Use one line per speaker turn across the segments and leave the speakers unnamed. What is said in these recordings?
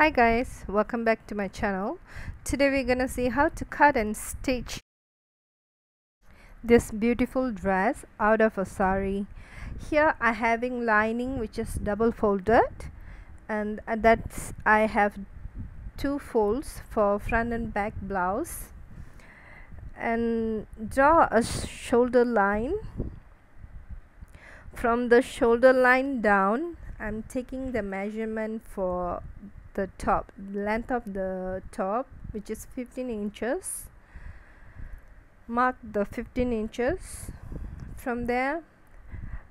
Hi guys, welcome back to my channel. Today we're gonna see how to cut and stitch this beautiful dress out of a sari. Here I having lining which is double folded and uh, that's I have two folds for front and back blouse and draw a shoulder line from the shoulder line down I'm taking the measurement for the top length of the top which is 15 inches. Mark the 15 inches. From there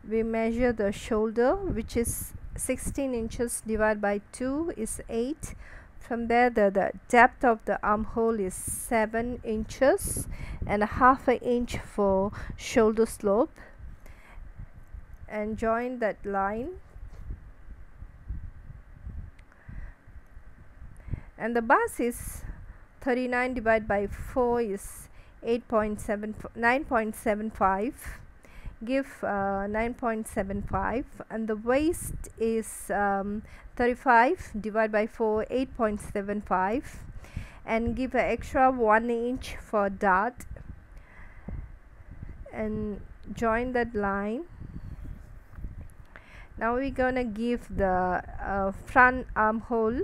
we measure the shoulder which is 16 inches divided by 2 is 8 from there the, the depth of the armhole is 7 inches and a half an inch for shoulder slope. And join that line and the bust is 39 divided by 4 is 8.7 9.75 give uh, 9.75 and the waist is um, 35 divided by 4 8.75 and give an extra 1 inch for dart. And join that line. Now we're gonna give the uh, front armhole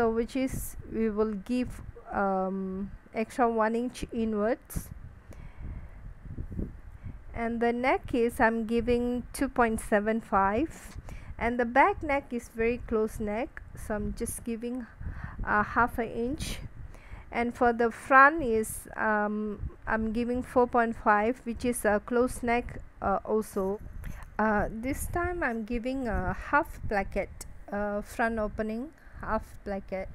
so which is we will give um, extra 1 inch inwards. And the neck is I'm giving 2.75 and the back neck is very close neck. So I'm just giving uh, half an inch. And for the front is um, I'm giving 4.5 which is a close neck uh, also. Uh, this time I'm giving a half placket uh, front opening half placket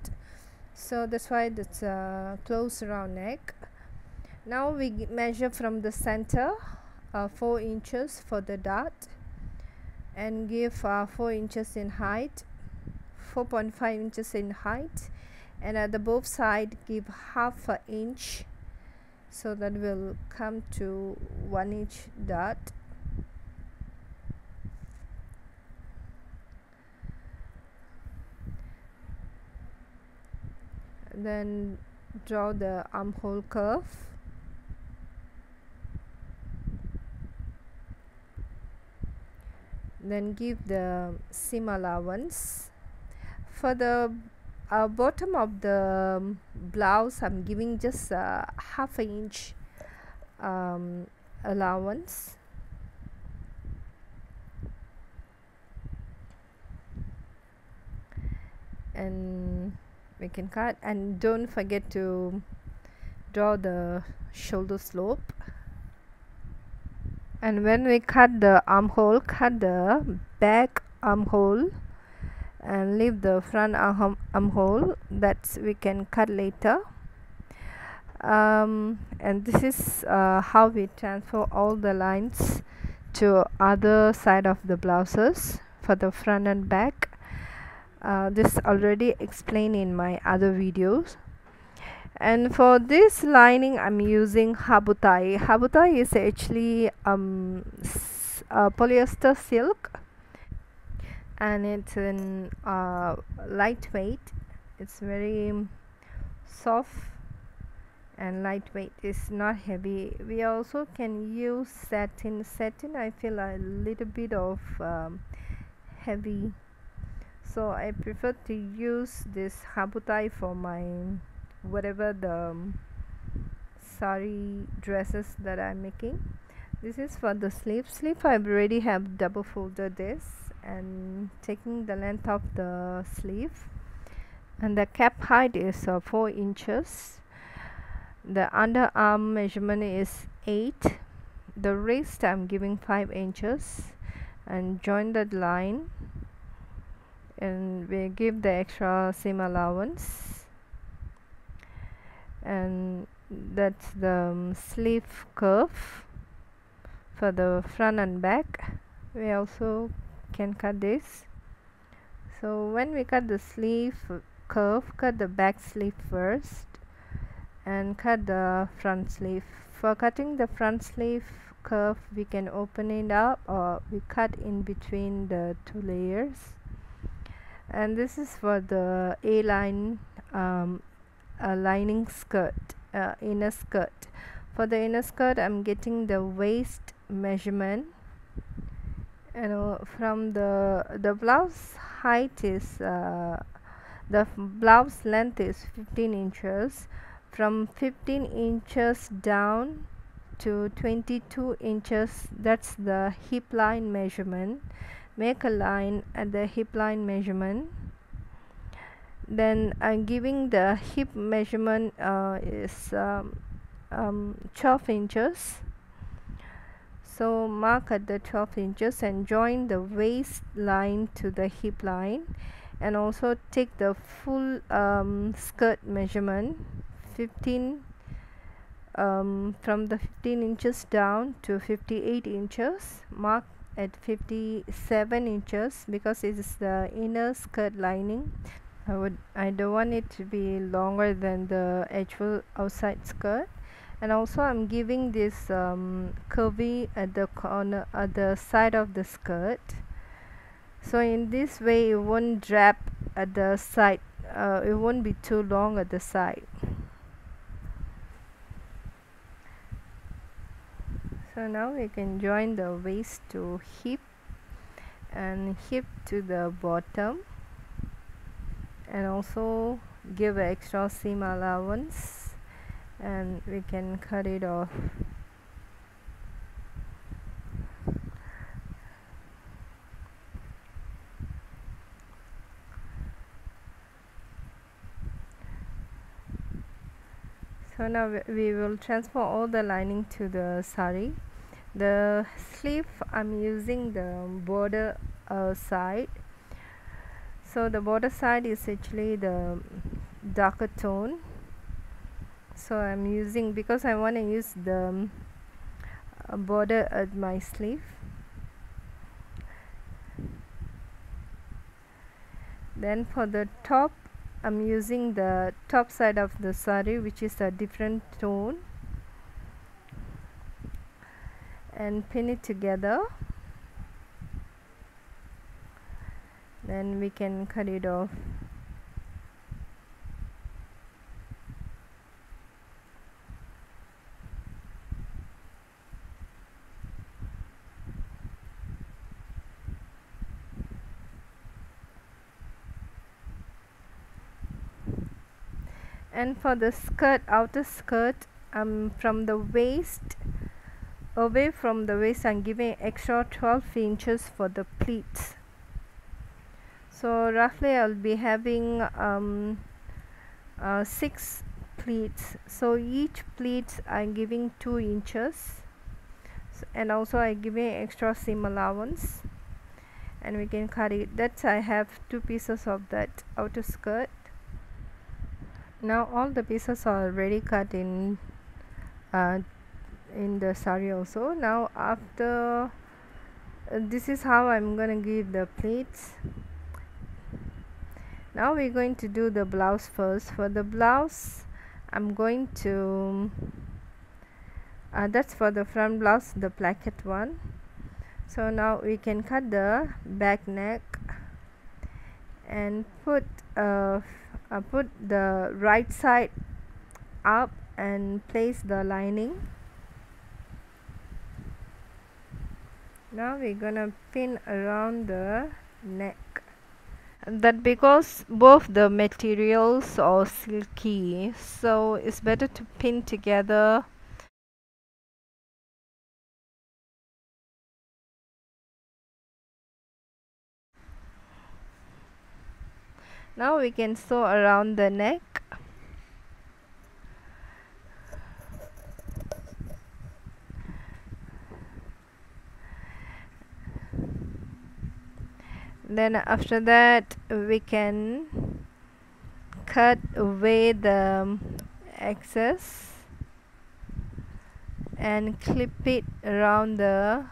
so that's why it's a close round neck. Now we measure from the center uh, 4 inches for the dart and give uh, 4 inches in height 4.5 inches in height. And at the both side give half an inch so that will come to 1 inch dart then draw the armhole curve. Then give the seam allowance. For the uh, bottom of the blouse I'm giving just uh, half an inch um, allowance. And we can cut. And don't forget to draw the shoulder slope. And when we cut the armhole cut the back armhole and leave the front arm armhole. That we can cut later. Um, and this is uh, how we transfer all the lines to other side of the blouses for the front and back uh, this already explained in my other videos. And for this lining I'm using Habutai. Habutai is actually um, uh, polyester silk and it's in uh, lightweight. It's very soft and lightweight. It's not heavy. We also can use satin. Satin I feel a little bit of um, heavy so I prefer to use this Habutai for my whatever the um, sari dresses that I'm making. This is for the sleeve sleeve I already have double folded this and taking the length of the sleeve. And the cap height is uh, 4 inches. The underarm measurement is 8 the wrist I'm giving 5 inches. And join that line and we give the extra seam allowance. And that's the um, sleeve curve for the front and back. We also can cut this. So when we cut the sleeve curve cut the back sleeve first and cut the front sleeve. For cutting the front sleeve curve we can open it up or we cut in between the two layers and this is for the A line um, lining skirt uh, inner skirt. For the inner skirt I'm getting the waist measurement. You know from the the blouse height is uh, the blouse length is 15 inches. From 15 inches down to 22 inches that's the hip line measurement make a line at the hip line measurement. Then I'm giving the hip measurement uh, is um, um, 12 inches. So mark at the 12 inches and join the waist line to the hip line. And also take the full um, skirt measurement 15 um, from the 15 inches down to 58 inches. Mark at 57 inches because it is the inner skirt lining. I would I don't want it to be longer than the actual outside skirt. And also I'm giving this um, curvy at the corner at the side of the skirt. So in this way it won't drap at the side uh, it won't be too long at the side so now we can join the waist to hip and hip to the bottom. And also give extra seam allowance. And we can cut it off so now we will transfer all the lining to the sari. The sleeve I'm using the border uh, side. So the border side is actually the darker tone. So I'm using because I want to use the uh, border at my sleeve. Then for the top I'm using the top side of the sari which is a different tone and pin it together. Then we can cut it off and for the skirt outer skirt um, from the waist away from the waist I'm giving extra 12 inches for the pleats. So roughly I'll be having um, uh, 6 pleats. So each pleats I'm giving 2 inches. So, and also I giving extra seam allowance. And we can cut it that's I have two pieces of that outer skirt now all the pieces are already cut in uh, in the sari also. Now after uh, this is how I'm gonna give the pleats now we're going to do the blouse first. For the blouse I'm going to uh, that's for the front blouse the placket one. So now we can cut the back neck and put uh, uh, put the right side up and place the lining. Now we're gonna pin around the neck. That because both the materials are silky so it's better to pin together now we can sew around the neck. Then after that we can cut away the excess and clip it around the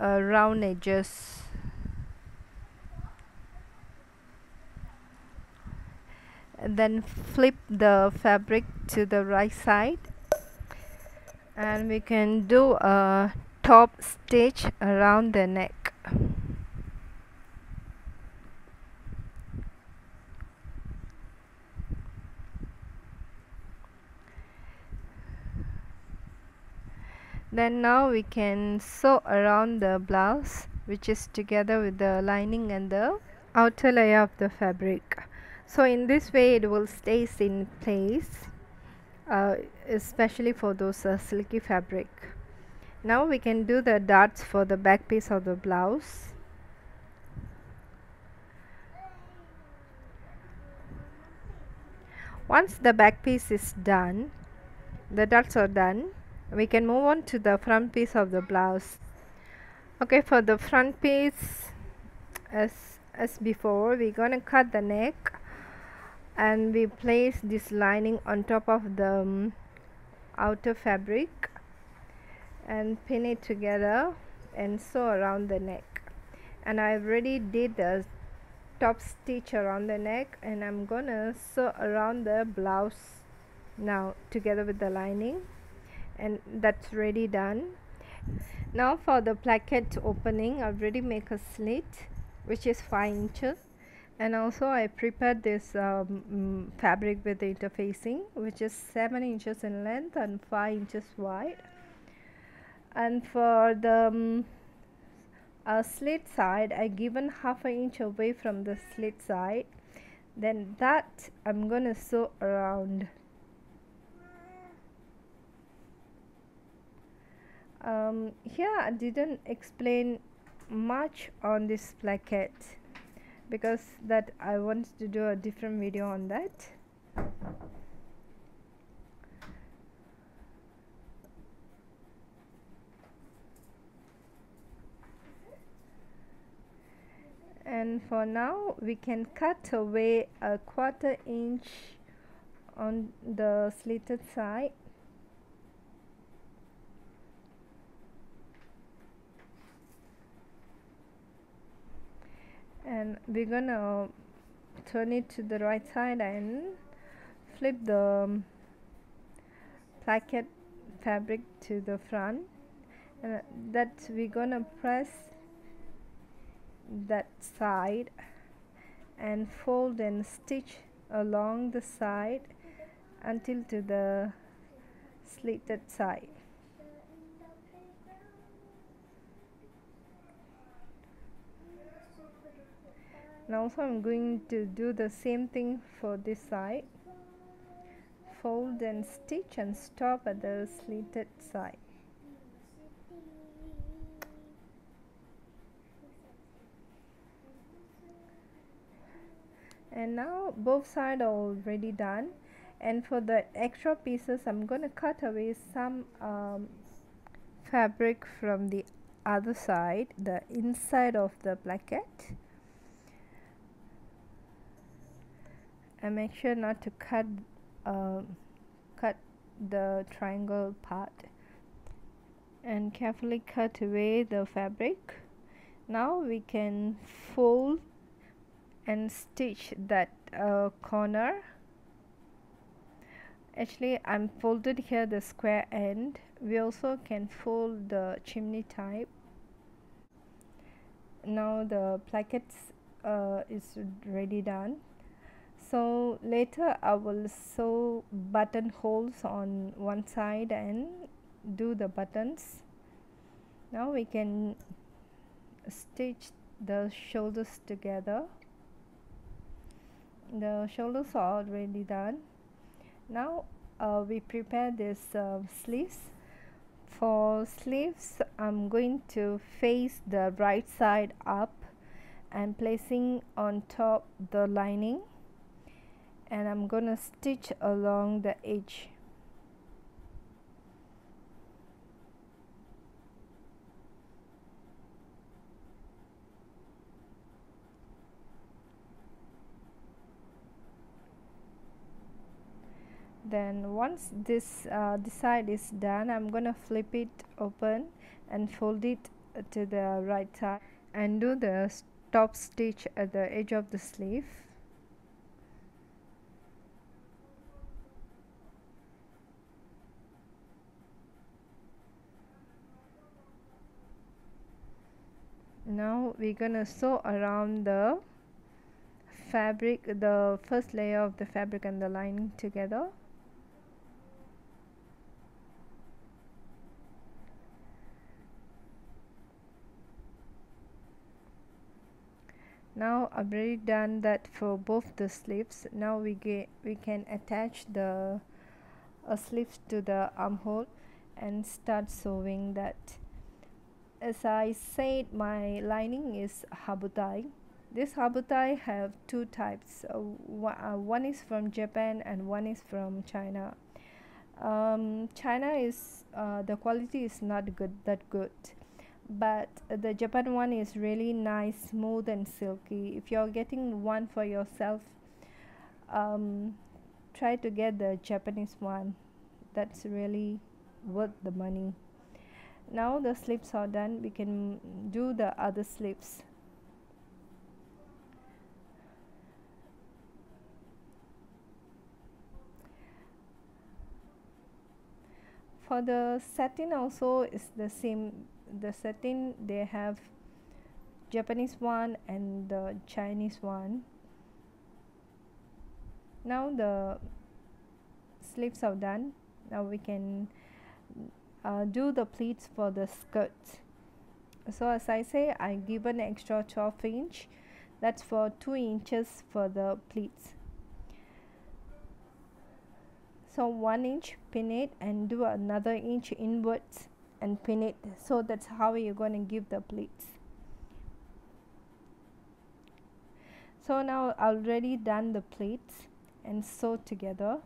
uh, round edges then flip the fabric to the right side. And we can do a top stitch around the neck. Then now we can sew around the blouse which is together with the lining and the outer layer of the fabric so in this way it will stays in place uh, especially for those uh, silky fabric. Now we can do the darts for the back piece of the blouse. Once the back piece is done the darts are done we can move on to the front piece of the blouse. Okay for the front piece as as before we're gonna cut the neck and we place this lining on top of the um, outer fabric and pin it together and sew around the neck. And I already did the top stitch around the neck and I'm gonna sew around the blouse now together with the lining. And that's ready done. Now for the placket opening I've already make a slit which is 5 inches and also I prepared this um, fabric with the interfacing which is 7 inches in length and 5 inches wide. And for the um, uh, slit side I given half an inch away from the slit side. Then that I'm gonna sew around. Um, here I didn't explain much on this placket because that I want to do a different video on that. And for now we can cut away a quarter inch on the slitted side and we're gonna turn it to the right side and flip the um, placket fabric to the front. And uh, that we're gonna press that side and fold and stitch along the side until to the slitted side now also I'm going to do the same thing for this side. Fold and stitch and stop at the slitted side. And now both sides are already done. And for the extra pieces I'm going to cut away some um, fabric from the other side the inside of the placket and make sure not to cut uh, cut the triangle part. And carefully cut away the fabric. Now we can fold and stitch that uh, corner. Actually I'm folded here the square end. We also can fold the chimney type. Now the plackets uh, is ready done so later I will sew buttonholes on one side and do the buttons. Now we can stitch the shoulders together. The shoulders are already done. Now uh, we prepare this uh, sleeves. For sleeves I'm going to face the right side up and placing on top the lining and I'm gonna stitch along the edge. Then once this uh, this side is done I'm gonna flip it open and fold it to the right side and do the top stitch at the edge of the sleeve now we're gonna sew around the fabric the first layer of the fabric and the lining together. Now I've already done that for both the sleeves. Now we get we can attach the sleeves to the armhole and start sewing that as I said my lining is habutai. This habutai have two types. Uh, uh, one is from Japan and one is from China. Um, China is uh, the quality is not good that good. But the Japan one is really nice smooth and silky. If you're getting one for yourself um, try to get the Japanese one. That's really worth the money now the slips are done. We can do the other slips. For the satin also is the same. The satin they have Japanese one and the Chinese one. Now the sleeves are done. Now we can uh, do the pleats for the skirt. So as I say I give an extra 12 inch. That's for 2 inches for the pleats. So 1 inch pin it and do another inch inwards and pin it. So that's how you're going to give the pleats. So now already done the pleats and sew together.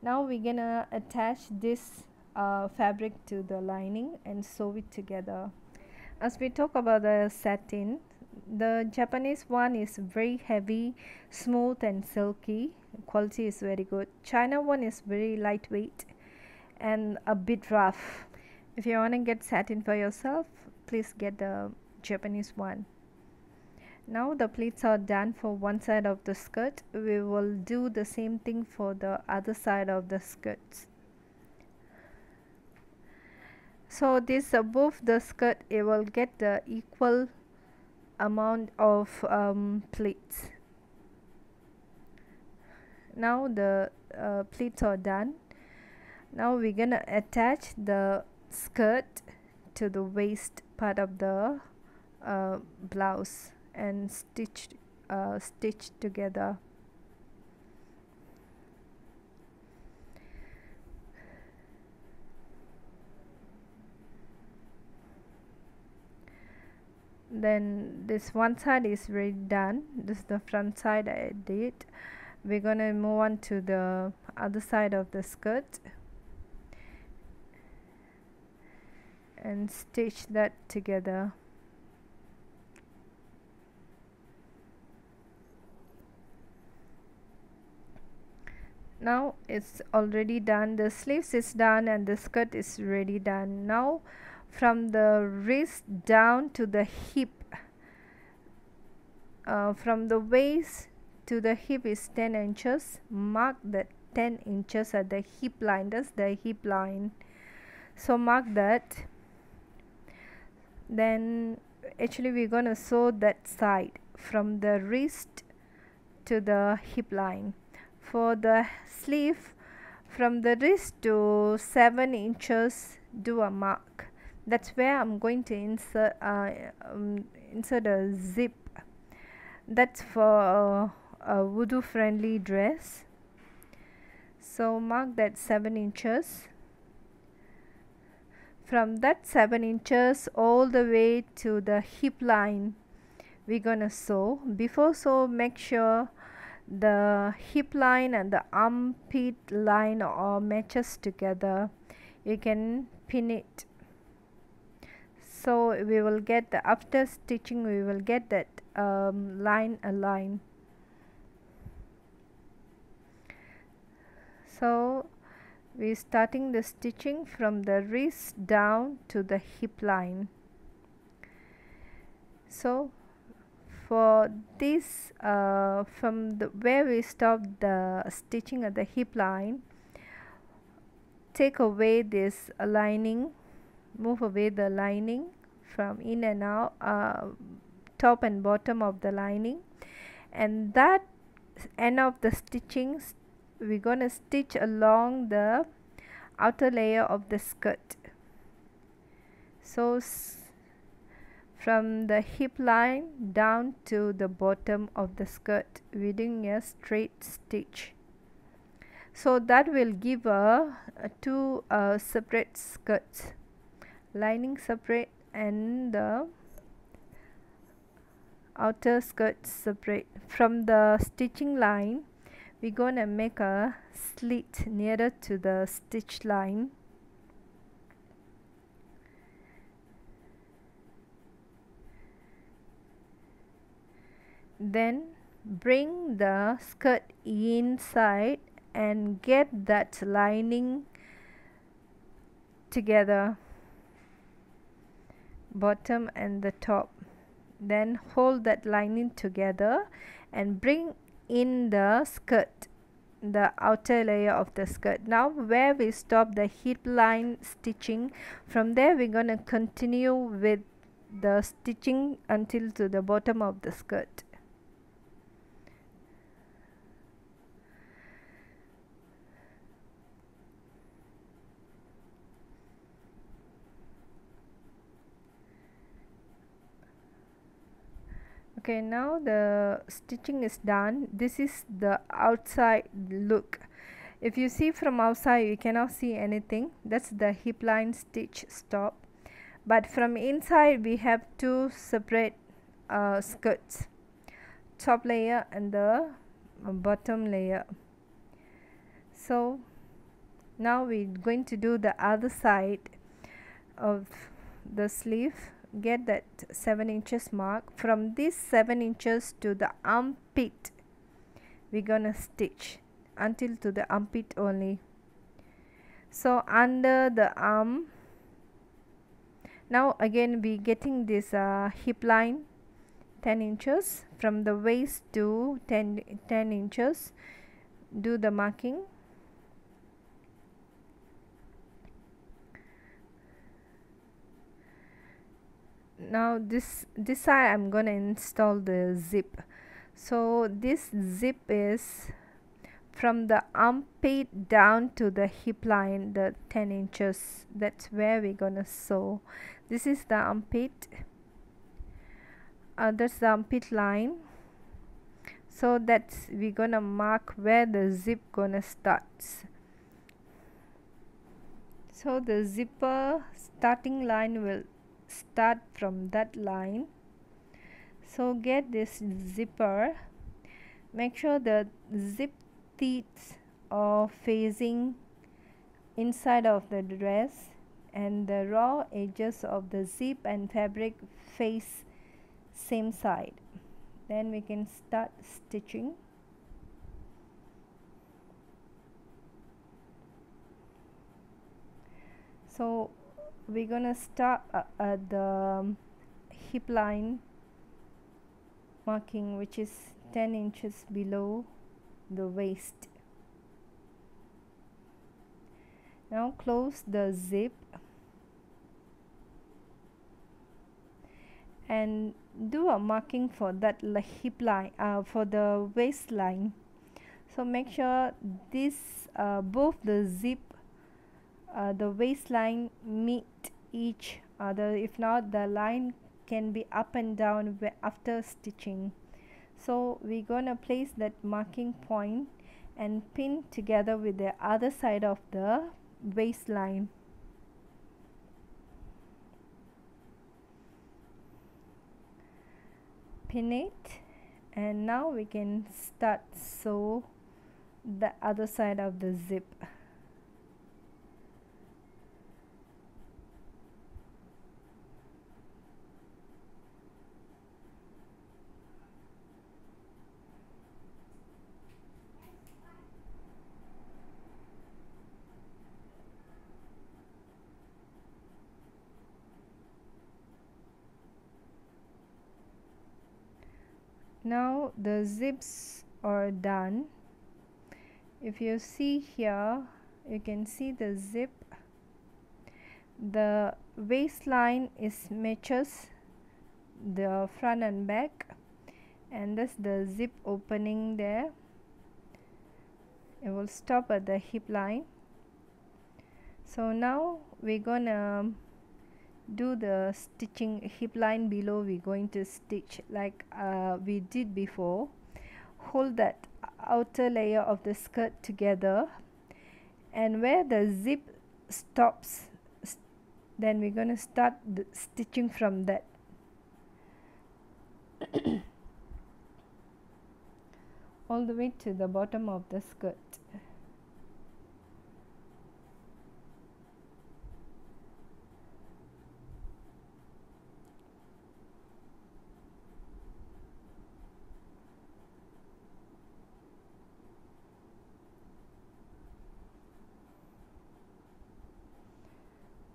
Now we're gonna attach this uh, fabric to the lining and sew it together. As we talk about the satin the Japanese one is very heavy smooth and silky. Quality is very good. China one is very lightweight and a bit rough. If you want to get satin for yourself please get the Japanese one. Now the pleats are done for one side of the skirt. We will do the same thing for the other side of the skirts so this above the skirt it will get the equal amount of um, pleats now the uh, pleats are done. Now we're gonna attach the skirt to the waist part of the uh, blouse and stitched uh, stitched together then this one side is already done. This is the front side I did. We're gonna move on to the other side of the skirt and stitch that together. Now it's already done. The sleeves is done and the skirt is ready done. Now from the wrist down to the hip. Uh, from the waist to the hip is 10 inches. Mark the 10 inches at the hip line that's the hip line. So mark that. Then actually we're going to sew that side from the wrist to the hip line. For the sleeve from the wrist to 7 inches do a mark that's where I'm going to insert uh, um, insert a zip. That's for a voodoo friendly dress. So mark that 7 inches. From that 7 inches all the way to the hip line we're gonna sew. Before sew make sure the hip line and the armpit line are matches together. You can pin it so we will get the after stitching we will get that um, line aligned so we starting the stitching from the wrist down to the hip line. So for this uh, from the where we stop the stitching at the hip line take away this lining move away the lining from in and out uh, top and bottom of the lining. And that end of the stitching we're to stitch along the outer layer of the skirt. So from the hip line down to the bottom of the skirt we're doing a straight stitch. So that will give a, a two uh, separate skirts lining separate and the outer skirt separate. From the stitching line we're gonna make a slit nearer to the stitch line. Then bring the skirt inside and get that lining together bottom and the top. Then hold that lining together and bring in the skirt the outer layer of the skirt. Now where we stop the hip line stitching from there we're going to continue with the stitching until to the bottom of the skirt okay now the stitching is done. This is the outside look. If you see from outside you cannot see anything. That's the hip line stitch stop. But from inside we have two separate uh, skirts. Top layer and the uh, bottom layer. So now we're going to do the other side of the sleeve get that 7 inches mark. From this 7 inches to the armpit we're gonna stitch until to the armpit only. So under the arm now again we getting this uh, hip line 10 inches. From the waist to 10 10 inches do the marking now this this side I'm gonna install the zip. So this zip is from the armpit down to the hip line the 10 inches. That's where we're gonna sew. This is the armpit. Uh, that's the armpit line. So that's we're gonna mark where the zip gonna starts. So the zipper starting line will start from that line. So get this zipper. Make sure the zip teeth are facing inside of the dress and the raw edges of the zip and fabric face same side. Then we can start stitching. So we're gonna start uh, at the um, hip line marking which is 10 inches below the waist. Now close the zip. And do a marking for that hip line uh, for the waistline. So make sure this uh, both the zip uh, the waistline meet each other. If not the line can be up and down after stitching. So we're gonna place that marking point and pin together with the other side of the waistline. Pin it and now we can start sew the other side of the zip now the zips are done. If you see here you can see the zip. The waistline is matches the front and back and this the zip opening there. It will stop at the hip line. So now we're gonna do the stitching hip line below we're going to stitch like uh, we did before. Hold that outer layer of the skirt together. And where the zip stops then we're going to start the stitching from that. All the way to the bottom of the skirt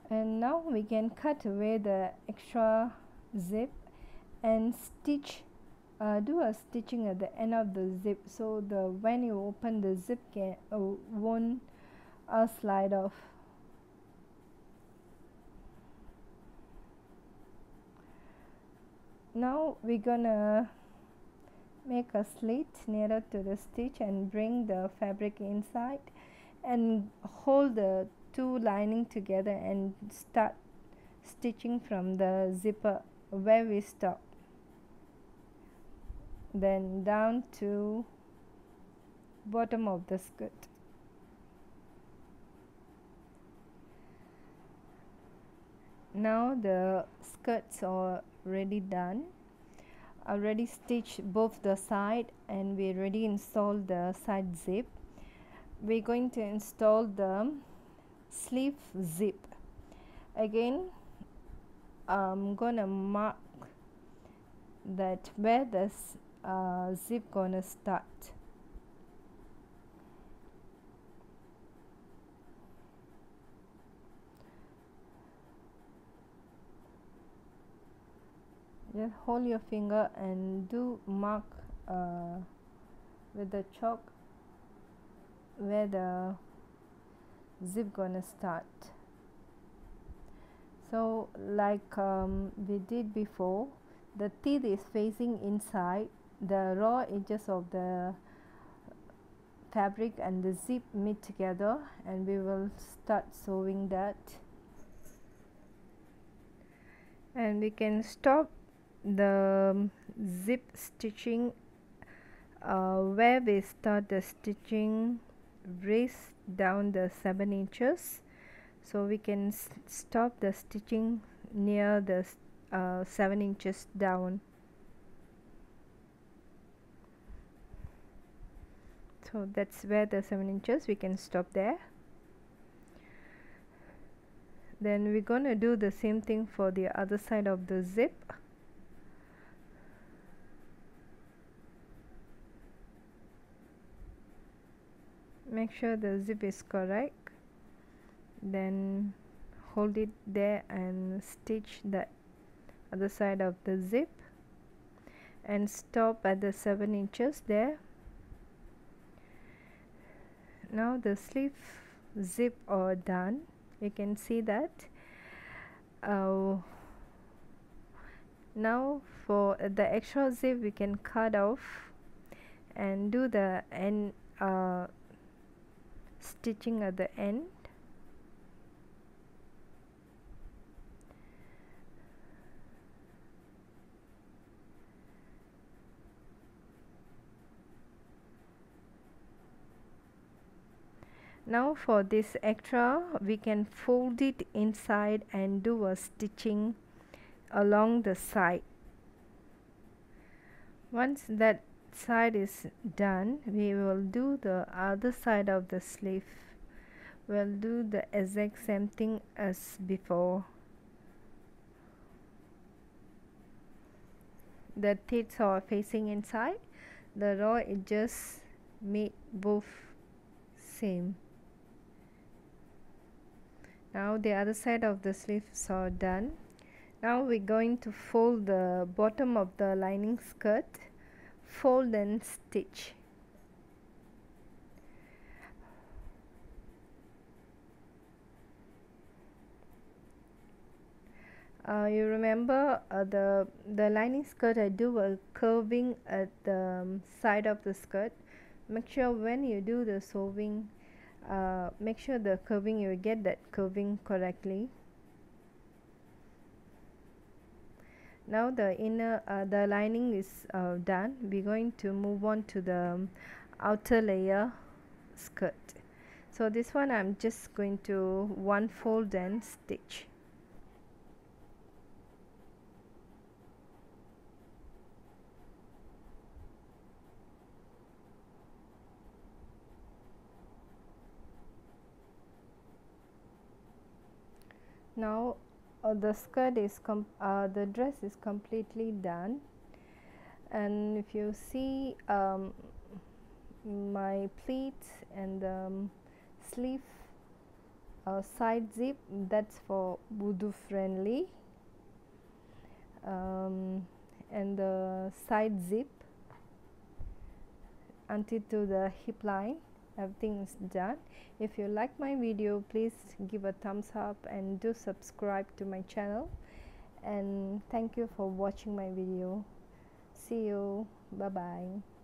and now we can cut away the extra zip and stitch uh, do a stitching at the end of the zip so the when you open the zip can uh, won't uh, slide off. Now we're gonna make a slit nearer to the stitch and bring the fabric inside and hold the two lining together and start stitching from the zipper where we stop. Then down to bottom of the skirt. Now the skirts are ready done already stitched both the side and we already installed the side zip. We're going to install the sleeve zip. Again I'm gonna mark that where this uh, zip gonna start. Just hold your finger and do mark uh, with the chalk where the zip gonna start so like um, we did before the teeth is facing inside the raw edges of the fabric and the zip meet together and we will start sewing that. And we can stop the zip stitching uh, where we start the stitching raise down the 7 inches so we can stop the stitching near the uh, 7 inches down. So that's where the 7 inches we can stop there. Then we're gonna do the same thing for the other side of the zip. Make sure the zip is correct then hold it there and stitch the other side of the zip and stop at the 7 inches there. Now the sleeve zip are done. You can see that. Uh, now for the extra zip we can cut off and do the end uh, stitching at the end now for this extra we can fold it inside and do a stitching along the side. Once that side is done we will do the other side of the sleeve. We'll do the exact same thing as before. The teeth are facing inside. The raw edges meet both same now the other side of the sleeves are done. Now we're going to fold the bottom of the lining skirt fold and stitch. Uh, you remember uh, the the lining skirt I do a curving at the um, side of the skirt. Make sure when you do the sewing uh, make sure the curving you get that curving correctly. Now the inner uh, the lining is uh, done. We're going to move on to the outer layer skirt. So this one I'm just going to one fold and stitch now uh, the skirt is uh, the dress is completely done. And if you see um, my pleats and the um, sleeve uh, side zip that's for Budu friendly. Um, and the side zip until to the hip line everything is done. If you like my video please give a thumbs up and do subscribe to my channel. And thank you for watching my video. See you. Bye bye